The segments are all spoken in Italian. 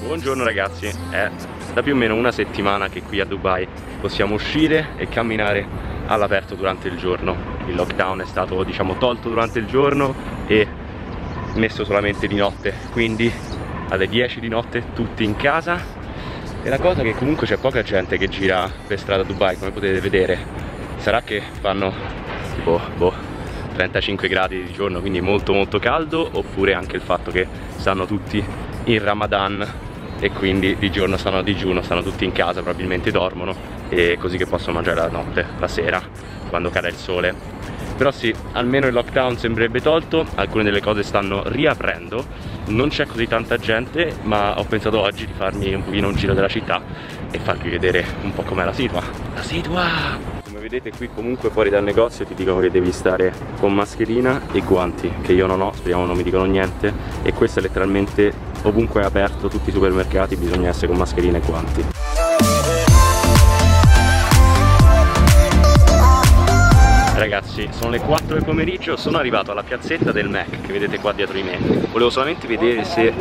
Buongiorno ragazzi, è da più o meno una settimana che qui a Dubai possiamo uscire e camminare all'aperto durante il giorno. Il lockdown è stato diciamo tolto durante il giorno e messo solamente di notte, quindi alle 10 di notte tutti in casa. E la cosa è che comunque c'è poca gente che gira per strada a Dubai come potete vedere sarà che fanno tipo boh, 35 gradi di giorno quindi molto molto caldo oppure anche il fatto che stanno tutti in Ramadan e quindi di giorno stanno a digiuno, stanno tutti in casa, probabilmente dormono e così che possono mangiare la notte, la sera, quando cade il sole. Però sì, almeno il lockdown sembrerebbe tolto, alcune delle cose stanno riaprendo, non c'è così tanta gente, ma ho pensato oggi di farmi un pochino un giro della città e farvi vedere un po' com'è la situa. La situa! Vedete qui comunque fuori dal negozio ti dicono che devi stare con mascherina e guanti che io non ho, speriamo non mi dicono niente. E questo è letteralmente ovunque è aperto, tutti i supermercati bisogna essere con mascherina e guanti Ragazzi, sono le 4 del pomeriggio, sono arrivato alla piazzetta del Mac che vedete qua dietro di me. Volevo solamente vedere se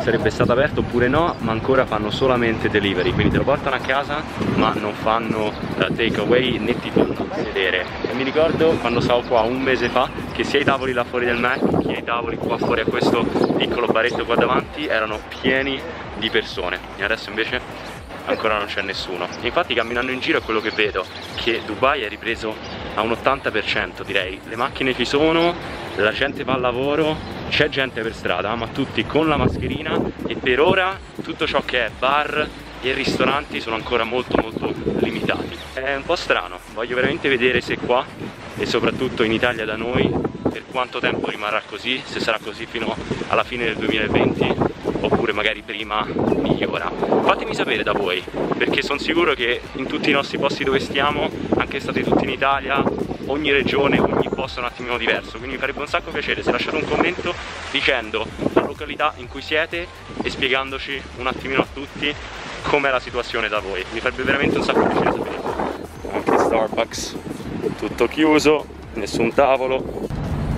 sarebbe stato aperto oppure no, ma ancora fanno solamente delivery Quindi te lo portano a casa, ma non fanno uh, take away né ti fanno sedere. E mi ricordo quando stavo qua un mese fa che sia i tavoli là fuori del Mac, che i tavoli qua fuori a questo piccolo baretto qua davanti erano pieni di persone. E adesso invece ancora non c'è nessuno. Infatti camminando in giro è quello che vedo che Dubai è ripreso a un 80% direi. Le macchine ci sono la gente va al lavoro c'è gente per strada ma tutti con la mascherina e per ora tutto ciò che è bar e ristoranti sono ancora molto molto limitati. È un po' strano voglio veramente vedere se qua e soprattutto in Italia da noi per quanto tempo rimarrà così se sarà così fino alla fine del 2020 oppure magari prima migliora. Fatemi sapere da voi perché sono sicuro che in tutti i nostri posti dove stiamo anche state tutti in Italia ogni regione, ogni posto è un attimino diverso. Quindi mi farebbe un sacco piacere se lasciate un commento dicendo la località in cui siete e spiegandoci un attimino a tutti com'è la situazione da voi. Mi farebbe veramente un sacco piacere sapere. Anche Starbucks tutto chiuso nessun tavolo.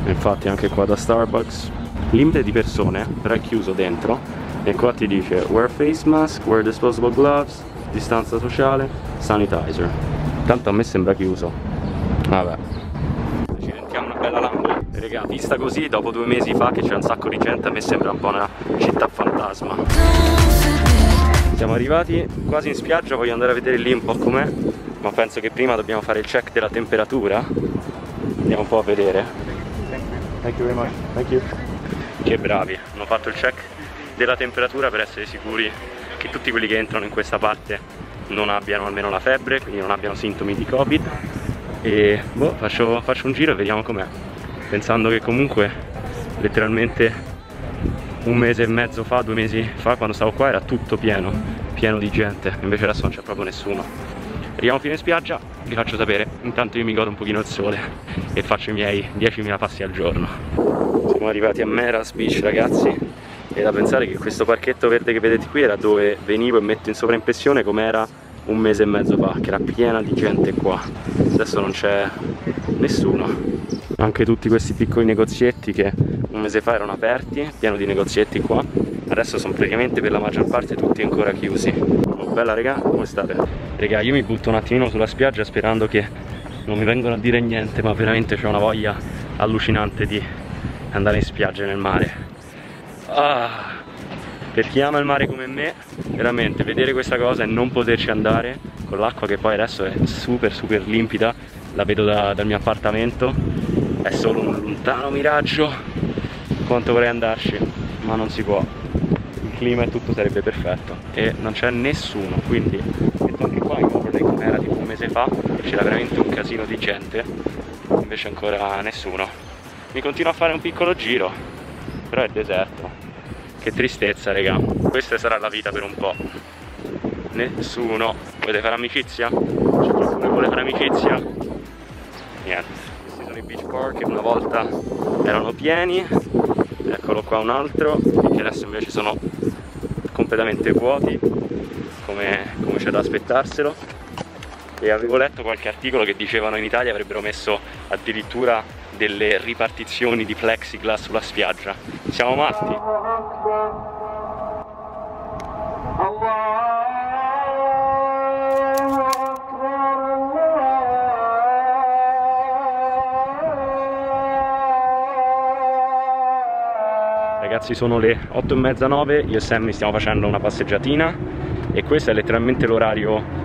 Infatti anche qua da Starbucks limite di persone però è chiuso dentro e qua ti dice wear face mask, wear disposable gloves distanza sociale, sanitizer. Tanto a me sembra chiuso. Vabbè. Ci sentiamo una bella lampo Raga, vista così dopo due mesi fa che c'è un sacco di gente a me sembra un po' una città fantasma. Siamo arrivati quasi in spiaggia voglio andare a vedere lì un po' com'è ma penso che prima dobbiamo fare il check della temperatura. Andiamo un po' a vedere. Thank you very much. Thank you che bravi, hanno fatto il check della temperatura per essere sicuri che tutti quelli che entrano in questa parte non abbiano almeno la febbre, quindi non abbiano sintomi di covid. E boh, faccio, faccio un giro e vediamo com'è. Pensando che comunque letteralmente un mese e mezzo fa, due mesi fa quando stavo qua era tutto pieno, pieno di gente. Invece adesso non c'è proprio nessuno. Arriviamo fino in spiaggia, vi faccio sapere. Intanto io mi godo un pochino il sole e faccio i miei 10.000 passi al giorno siamo arrivati a Meras Beach ragazzi. E da pensare che questo parchetto verde che vedete qui era dove venivo e metto in sovraimpressione come era un mese e mezzo fa che era piena di gente qua. Adesso non c'è nessuno. Anche tutti questi piccoli negozietti che un mese fa erano aperti pieno di negozietti qua. Adesso sono praticamente per la maggior parte tutti ancora chiusi. Oh, bella regà come state? regà io mi butto un attimino sulla spiaggia sperando che non mi vengano a dire niente ma veramente c'ho una voglia allucinante di andare in spiaggia nel mare. Ah, per chi ama il mare come me veramente vedere questa cosa e non poterci andare con l'acqua che poi adesso è super super limpida la vedo da, dal mio appartamento è solo un lontano miraggio. Quanto vorrei andarci ma non si può. Il clima e tutto sarebbe perfetto. E non c'è nessuno quindi metto anche qua in overlay come era tipo un mese fa c'era veramente un casino di gente invece ancora nessuno mi continuo a fare un piccolo giro però è deserto. Che tristezza raga. Questa sarà la vita per un po' nessuno volete fare amicizia? c'è qualcuno che vuole fare amicizia? niente. Questi sono i beach park che una volta erano pieni. Eccolo qua un altro che adesso invece sono completamente vuoti come, come da aspettarselo. E avevo letto qualche articolo che dicevano in Italia avrebbero messo addirittura delle ripartizioni di plexiglass sulla spiaggia. Siamo matti. Ragazzi sono le 8 e mezza 9, io e Sammy stiamo facendo una passeggiatina e questo è letteralmente l'orario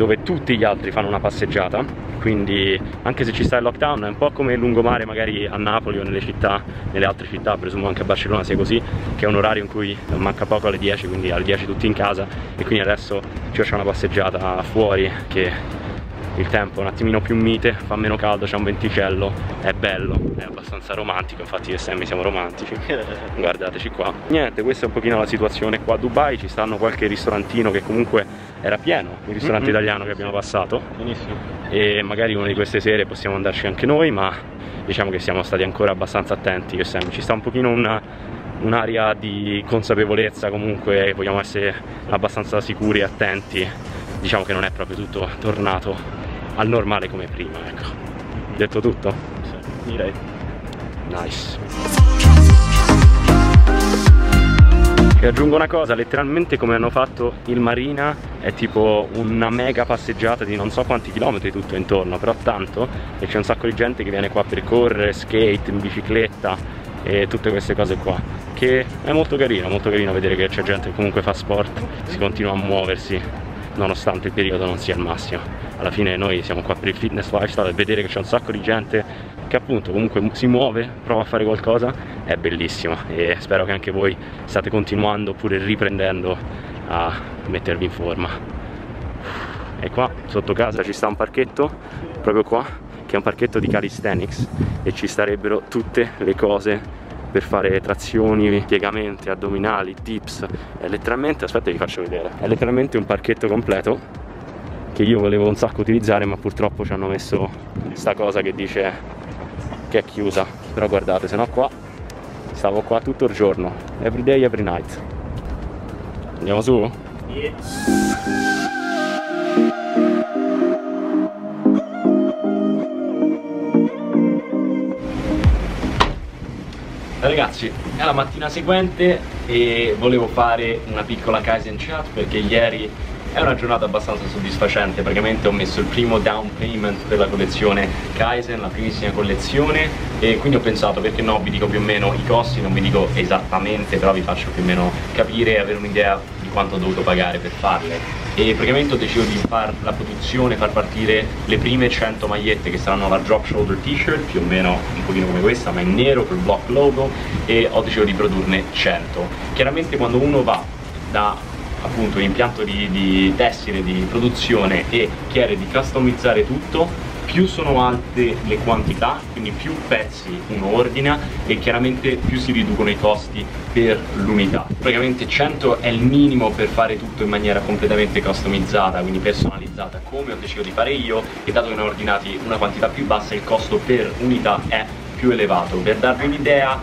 dove tutti gli altri fanno una passeggiata quindi anche se ci sta il lockdown è un po' come il lungomare magari a Napoli o nelle città, nelle altre città, presumo anche a Barcellona sia così, che è un orario in cui manca poco alle 10, quindi alle 10 tutti in casa e quindi adesso ci facciamo una passeggiata fuori che il tempo è un attimino più mite, fa meno caldo, c'è un venticello, è bello, è abbastanza romantico, infatti io e Sammy siamo romantici, guardateci qua. Niente, questa è un pochino la situazione qua a Dubai, ci stanno qualche ristorantino che comunque era pieno, il ristorante mm -hmm. italiano che abbiamo passato. Benissimo. E magari una di queste sere possiamo andarci anche noi, ma diciamo che siamo stati ancora abbastanza attenti io e Sammy, ci sta un pochino una un'area di consapevolezza comunque vogliamo essere abbastanza sicuri e attenti diciamo che non è proprio tutto tornato al normale come prima ecco. Detto tutto? Sì, direi. Nice. E aggiungo una cosa, letteralmente come hanno fatto il Marina è tipo una mega passeggiata di non so quanti chilometri tutto intorno, però tanto e c'è un sacco di gente che viene qua per correre, skate, in bicicletta e tutte queste cose qua che è molto carino, molto carino vedere che c'è gente che comunque fa sport, si continua a muoversi nonostante il periodo non sia il massimo. Alla fine noi siamo qua per il fitness lifestyle e vedere che c'è un sacco di gente che appunto comunque si muove, prova a fare qualcosa è bellissimo. E spero che anche voi state continuando oppure riprendendo a mettervi in forma. E qua sotto casa ci sta un parchetto proprio qua che è un parchetto di calisthenics e ci starebbero tutte le cose per fare trazioni, piegamenti, addominali, dips è letteralmente, aspetta vi faccio vedere. È letteralmente un parchetto completo che io volevo un sacco utilizzare ma purtroppo ci hanno messo questa cosa che dice che è chiusa. Però guardate se no qua stavo qua tutto il giorno. Every day every night. Andiamo su? Yeah. Ragazzi, è la mattina seguente e volevo fare una piccola Kaizen chat perché ieri è una giornata abbastanza soddisfacente, praticamente ho messo il primo down payment della collezione Kaizen, la primissima collezione e quindi ho pensato perché no, vi dico più o meno i costi, non vi dico esattamente, però vi faccio più o meno capire e avere un'idea di quanto ho dovuto pagare per farle e praticamente ho deciso di fare la produzione, far partire le prime 100 magliette che saranno la drop shoulder t-shirt, più o meno un pochino come questa, ma in nero col block logo e ho deciso di produrne 100. Chiaramente quando uno va da appunto l'impianto di, di tessile, di produzione e chiede di customizzare tutto più sono alte le quantità, quindi più pezzi uno ordina e chiaramente più si riducono i costi per l'unità. Praticamente 100 è il minimo per fare tutto in maniera completamente customizzata, quindi personalizzata come ho deciso di fare io e dato che ne ho ordinati una quantità più bassa il costo per unità è più elevato. Per darvi un'idea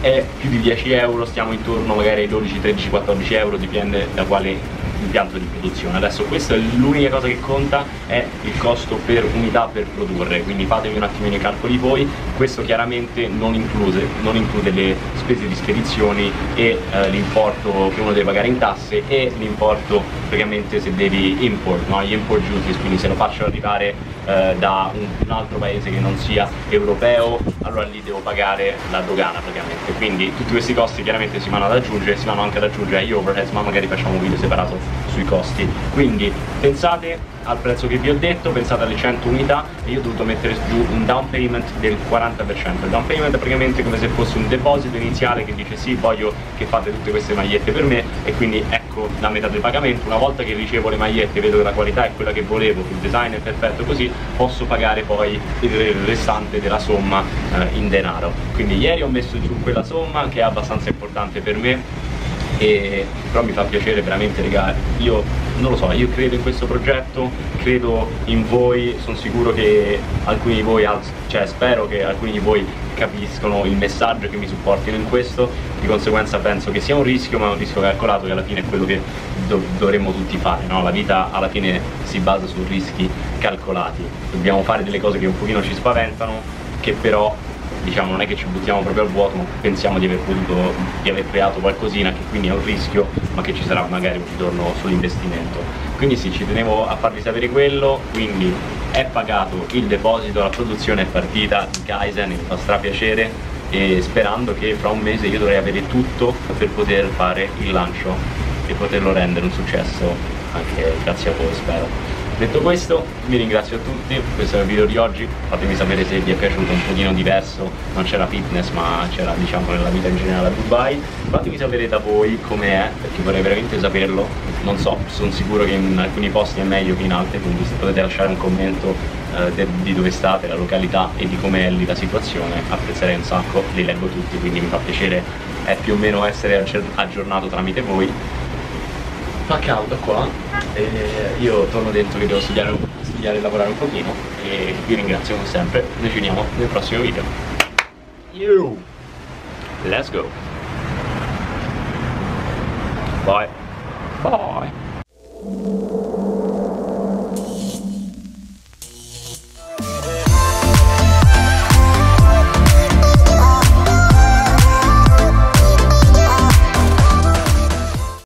è più di 10 euro, stiamo intorno magari ai 12, 13, 14 euro, dipende da quale impianto di produzione. Adesso questa è l'unica cosa che conta è il costo per unità per produrre, quindi fatevi un attimino i calcoli voi, questo chiaramente non include, non include le spese di spedizioni e eh, l'importo che uno deve pagare in tasse e l'importo praticamente se devi import, no? gli import duties, quindi se lo faccio arrivare eh, da un, un, altro paese che non sia europeo, allora lì devo pagare la dogana praticamente, quindi tutti questi costi chiaramente si vanno ad aggiungere, si vanno anche ad aggiungere agli overheads, ma magari facciamo un video separato sui costi. Quindi pensate al prezzo che vi ho detto, pensate alle 100 unità e io ho dovuto mettere giù un down payment del 40%. Il down payment è praticamente come se fosse un deposito iniziale che dice sì, voglio che fate tutte queste magliette per me e quindi ecco la metà del pagamento. Una volta che ricevo le magliette vedo che la qualità è quella che volevo, che il design è perfetto così, posso pagare poi il restante della somma eh, in denaro. Quindi ieri ho messo giù quella somma che è abbastanza importante per me e, però mi fa piacere veramente regà io non lo so io credo in questo progetto credo in voi sono sicuro che alcuni di voi cioè spero che alcuni di voi capiscono il messaggio che mi supportino in questo di conseguenza penso che sia un rischio ma un rischio calcolato che alla fine è quello che dov dovremmo tutti fare no? la vita alla fine si basa su rischi calcolati dobbiamo fare delle cose che un pochino ci spaventano che però diciamo non è che ci buttiamo proprio al vuoto ma pensiamo di aver potuto di aver creato qualcosina che quindi è un rischio ma che ci sarà magari un ritorno sull'investimento. Quindi sì ci tenevo a farvi sapere quello quindi è pagato il deposito la produzione è partita il Kaizen mi fa stra piacere e sperando che fra un mese io dovrei avere tutto per poter fare il lancio e poterlo rendere un successo anche grazie a voi spero Detto questo, vi ringrazio a tutti, questo è il video di oggi, fatemi sapere se vi è piaciuto un pochino diverso, non c'era fitness ma c'era diciamo nella vita in generale a Dubai, fatemi sapere da voi com'è, perché vorrei veramente saperlo, non so, sono sicuro che in alcuni posti è meglio che in altri, quindi se potete lasciare un commento eh, di dove state, la località e di com'è lì la situazione, apprezzerei un sacco, li leggo tutti, quindi mi fa piacere è più o meno essere aggiornato tramite voi. Fa caldo qua e io torno dentro che devo studiare, studiare e lavorare un pochino e vi ringrazio come sempre. Noi ci vediamo nel prossimo video. You. Let's go. Bye. Bye